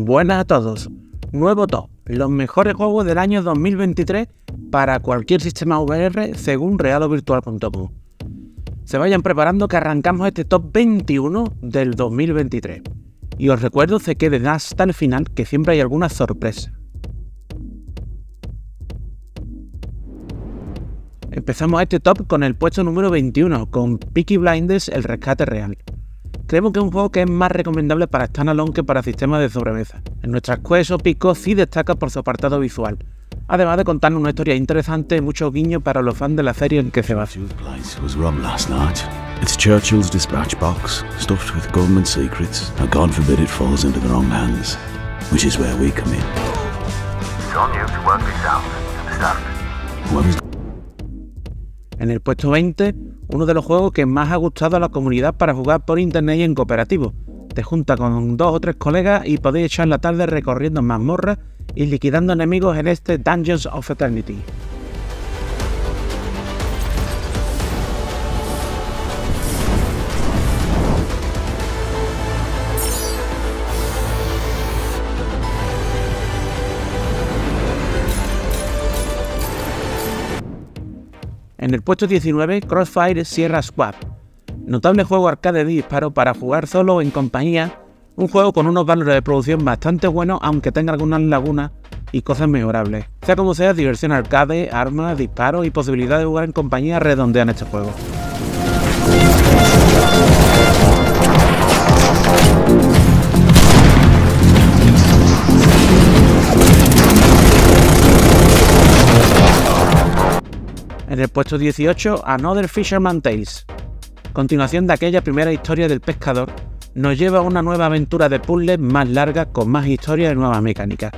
Buenas a todos. Nuevo top. Los mejores juegos del año 2023 para cualquier sistema VR según realovirtual.com. Se vayan preparando que arrancamos este top 21 del 2023. Y os recuerdo que queden hasta el final que siempre hay alguna sorpresa. Empezamos este top con el puesto número 21, con Peaky Blinders El Rescate Real. Creemos que es un juego que es más recomendable para standalone que para sistemas de sobremesa. En nuestras quests, Pico sí destaca por su apartado visual, además de contarnos una historia interesante y muchos guiños para los fans de la serie en que se basa. It's Churchill's dispatch box, stuffed with government secrets. Now, God forbid it falls into the wrong hands, which is where we come in. It's on you to work this out, understand? Whoever's en el puesto 20, uno de los juegos que más ha gustado a la comunidad para jugar por internet y en cooperativo. Te junta con dos o tres colegas y podéis echar la tarde recorriendo mazmorras y liquidando enemigos en este Dungeons of Eternity. En el puesto 19, Crossfire Sierra Squad. Notable juego arcade de disparo para jugar solo o en compañía, un juego con unos valores de producción bastante buenos aunque tenga algunas lagunas y cosas mejorables. Sea como sea, diversión arcade, armas, disparos y posibilidad de jugar en compañía redondean este juego. En el puesto 18, Another Fisherman Tales. Continuación de aquella primera historia del pescador, nos lleva a una nueva aventura de puzzles más larga con más historia y nuevas mecánicas.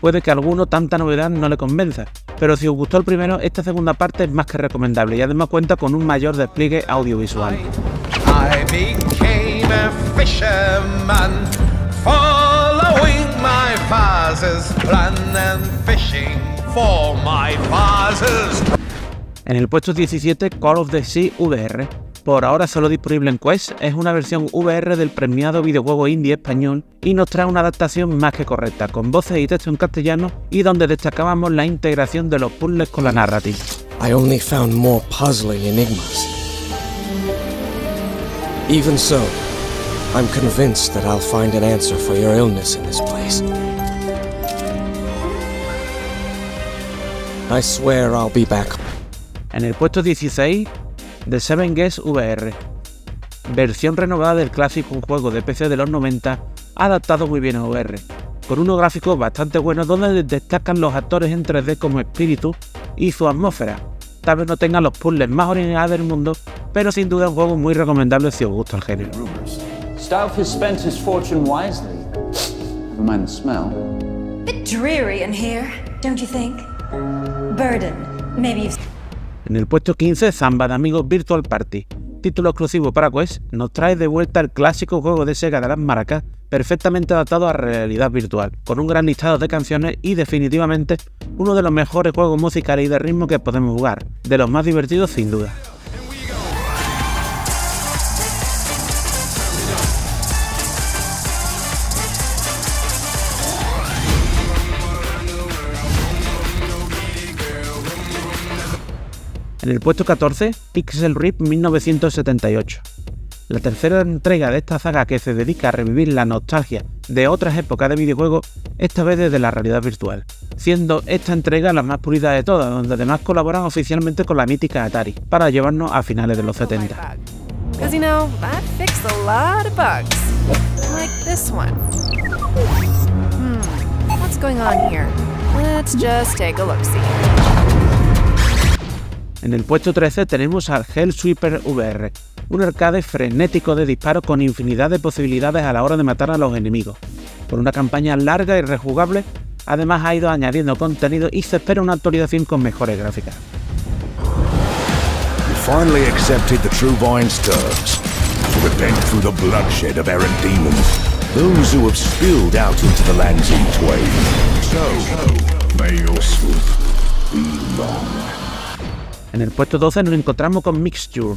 Puede que a alguno tanta novedad no le convenza, pero si os gustó el primero, esta segunda parte es más que recomendable y además cuenta con un mayor despliegue audiovisual. En el puesto 17, Call of the Sea VR. Por ahora solo disponible en Quest, es una versión VR del premiado videojuego indie español y nos trae una adaptación más que correcta, con voces y texto en castellano y donde destacábamos la integración de los puzzles con la narrativa. I only found more puzzling enigmas. Even so, I'm convinced that I'll find an answer for your illness in this place. I swear I'll be back. En el puesto 16, The Seven Guests VR. Versión renovada del clásico juego de PC de los 90, adaptado muy bien a VR, con unos gráficos bastante buenos donde destacan los actores en 3D como espíritu y su atmósfera. Tal vez no tenga los puzzles más originales del mundo, pero sin duda es un juego muy recomendable si os gusta el género. Stouff has spent his fortune wisely. Never mind the smell. Bit dreary in here, don't you think? Burden. Maybe you've en el puesto 15, Zamba de Amigos Virtual Party. Título exclusivo para Quest, nos trae de vuelta el clásico juego de Sega de las maracas, perfectamente adaptado a realidad virtual, con un gran listado de canciones y definitivamente uno de los mejores juegos musicales y de ritmo que podemos jugar, de los más divertidos sin duda. En el puesto 14, Pixel Rip 1978. La tercera entrega de esta saga que se dedica a revivir la nostalgia de otras épocas de videojuegos, esta vez desde la realidad virtual, siendo esta entrega la más pulida de todas, donde además colaboran oficialmente con la mítica Atari, para llevarnos a finales de los 70. En el puesto 13 tenemos al Hell Sweeper VR, un arcade frenético de disparos con infinidad de posibilidades a la hora de matar a los enemigos. Con una campaña larga y rejugable, además ha ido añadiendo contenido y se espera una actualización con mejores gráficas. finally accepted the true Vine's terms. Repent through the bloodshed of errant demons, those who have spilled out into the lands in twain. So, may your swoop be long. En el puesto 12 nos encontramos con Mixture,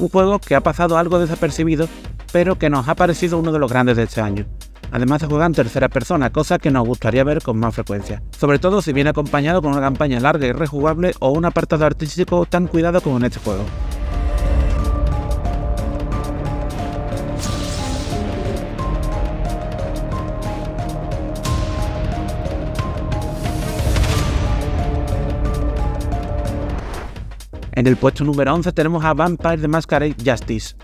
un juego que ha pasado algo desapercibido, pero que nos ha parecido uno de los grandes de este año. Además se juega en tercera persona, cosa que nos gustaría ver con más frecuencia, sobre todo si viene acompañado con una campaña larga y rejugable o un apartado artístico tan cuidado como en este juego. En el puesto número 11 tenemos a Vampire the Masquerade Justice.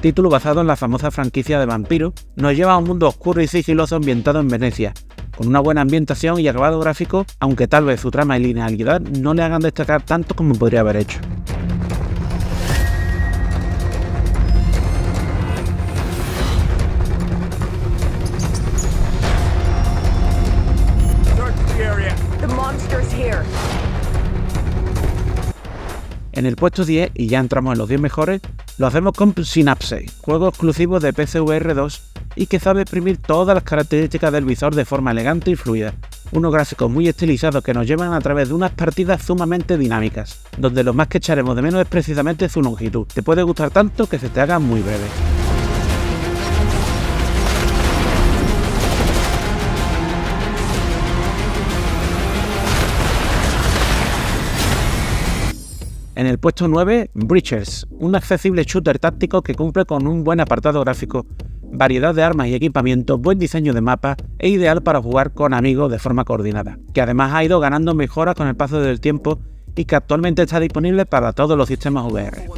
Título basado en la famosa franquicia de Vampiro, nos lleva a un mundo oscuro y sigiloso ambientado en Venecia, con una buena ambientación y acabado gráfico, aunque tal vez su trama y linealidad no le hagan destacar tanto como podría haber hecho. En el puesto 10, y ya entramos en los 10 mejores, lo hacemos con Synapse, juego exclusivo de PCVR 2 y que sabe exprimir todas las características del visor de forma elegante y fluida. Unos gráficos muy estilizados que nos llevan a través de unas partidas sumamente dinámicas, donde lo más que echaremos de menos es precisamente su longitud. Te puede gustar tanto que se te haga muy breve. En el puesto 9, Breachers, un accesible shooter táctico que cumple con un buen apartado gráfico, variedad de armas y equipamiento, buen diseño de mapa e ideal para jugar con amigos de forma coordinada, que además ha ido ganando mejoras con el paso del tiempo y que actualmente está disponible para todos los sistemas VR.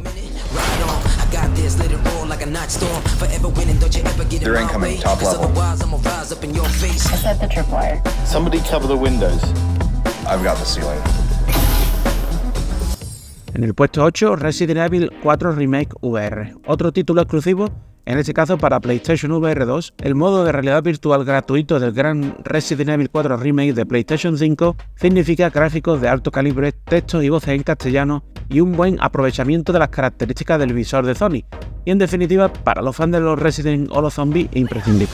En el puesto 8, Resident Evil 4 Remake VR, otro título exclusivo, en este caso para PlayStation VR 2, el modo de realidad virtual gratuito del gran Resident Evil 4 Remake de PlayStation 5 significa gráficos de alto calibre, textos y voces en castellano y un buen aprovechamiento de las características del visor de Sony, y en definitiva, para los fans de los Resident o los zombies, imprescindible.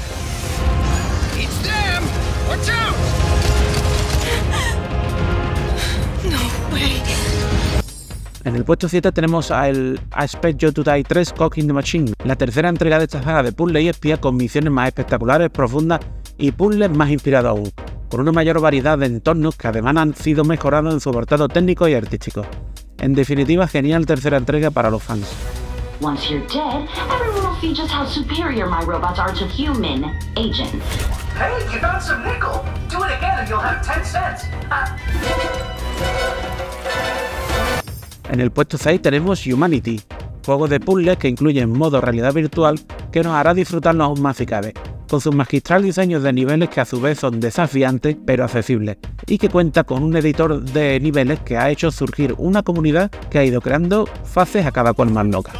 En el puesto 7 tenemos a el Aspect You to Die 3 Cock in the Machine, la tercera entrega de esta saga de puzzle y espía con misiones más espectaculares, profundas y puzzles más inspirados aún, con una mayor variedad de entornos que además han sido mejorados en su apartado técnico y artístico. En definitiva, genial tercera entrega para los fans. Once you're dead, everyone will see just how superior my robots are to human agents. Hey, you got some nickel. Do it again and you'll have 10 cents. En el puesto 6 tenemos Humanity, juego de puzzles que incluye modo realidad virtual que nos hará disfrutarnos aún más si cabe, con sus magistral diseños de niveles que a su vez son desafiantes pero accesibles, y que cuenta con un editor de niveles que ha hecho surgir una comunidad que ha ido creando fases a cada cual más loca.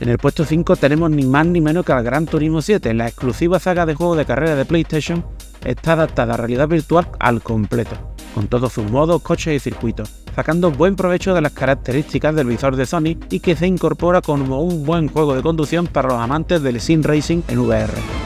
En el puesto 5 tenemos ni más ni menos que al Gran Turismo 7, la exclusiva saga de juegos de carrera de PlayStation está adaptada a realidad virtual al completo, con todos sus modos, coches y circuitos, sacando buen provecho de las características del visor de Sony y que se incorpora como un buen juego de conducción para los amantes del sim racing en VR.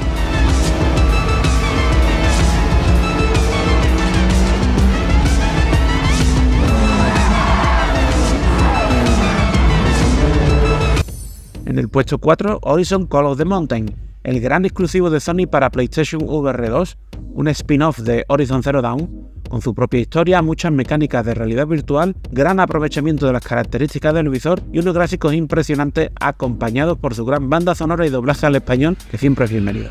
En el puesto 4, Horizon Call of the Mountain, el gran exclusivo de Sony para PlayStation VR 2, un spin-off de Horizon Zero Dawn, con su propia historia, muchas mecánicas de realidad virtual, gran aprovechamiento de las características del visor y unos gráficos impresionantes acompañados por su gran banda sonora y doblaje al español, que siempre es bienvenido.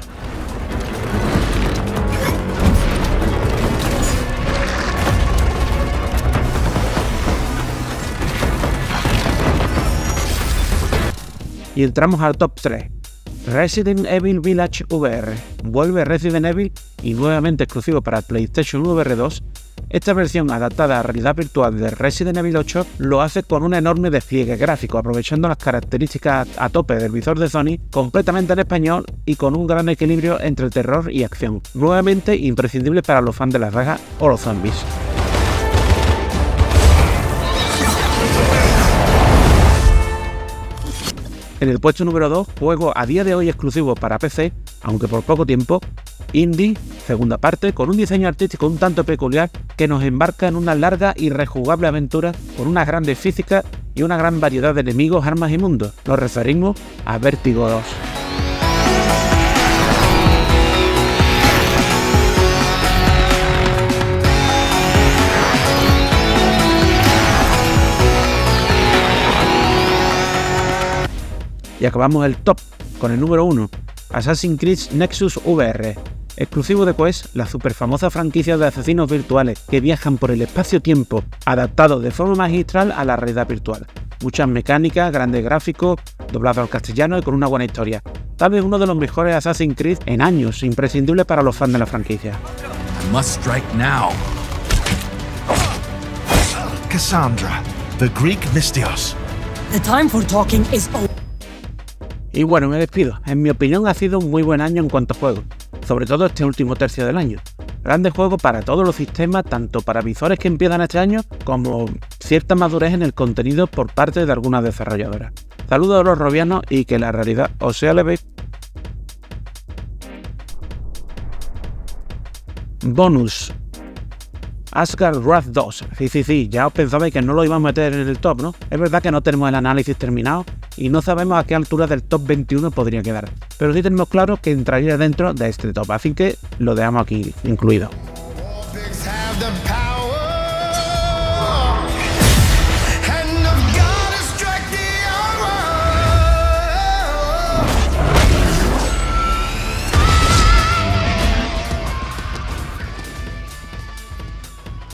Y entramos al top 3. Resident Evil Village VR. Vuelve Resident Evil y nuevamente exclusivo para PlayStation VR 2. Esta versión adaptada a realidad virtual de Resident Evil 8 lo hace con un enorme despliegue gráfico, aprovechando las características a tope del visor de Sony, completamente en español y con un gran equilibrio entre terror y acción. Nuevamente imprescindible para los fans de la saga o los zombies. En el puesto número 2, juego a día de hoy exclusivo para PC, aunque por poco tiempo, indie, segunda parte, con un diseño artístico un tanto peculiar que nos embarca en una larga y rejugable aventura con una grande física y una gran variedad de enemigos, armas y mundos. Nos referimos a Vertigo 2. Y acabamos el top con el número 1, Assassin's Creed Nexus VR, exclusivo de Quest, la super famosa franquicia de asesinos virtuales que viajan por el espacio-tiempo, adaptado de forma magistral a la realidad virtual. Muchas mecánicas, grandes gráficos, doblado al castellano y con una buena historia. Tal vez uno de los mejores Assassin's Creed en años, imprescindible para los fans de la franquicia. Cassandra, the Greek Mystios. The time for talking is over. Y bueno, me despido. En mi opinión ha sido un muy buen año en cuanto a juegos, sobre todo este último tercio del año. Grandes juegos para todos los sistemas, tanto para visores que empiezan este año como cierta madurez en el contenido por parte de algunas desarrolladoras. Saludos a los robianos y que la realidad os sea leve. Bonus. Asgard Wrath 2. Sí, sí, sí, ya os pensabais que no lo íbamos a meter en el top, ¿no? Es verdad que no tenemos el análisis terminado y no sabemos a qué altura del top 21 podría quedar, pero sí tenemos claro que entraría dentro de este top, así que lo dejamos aquí incluido.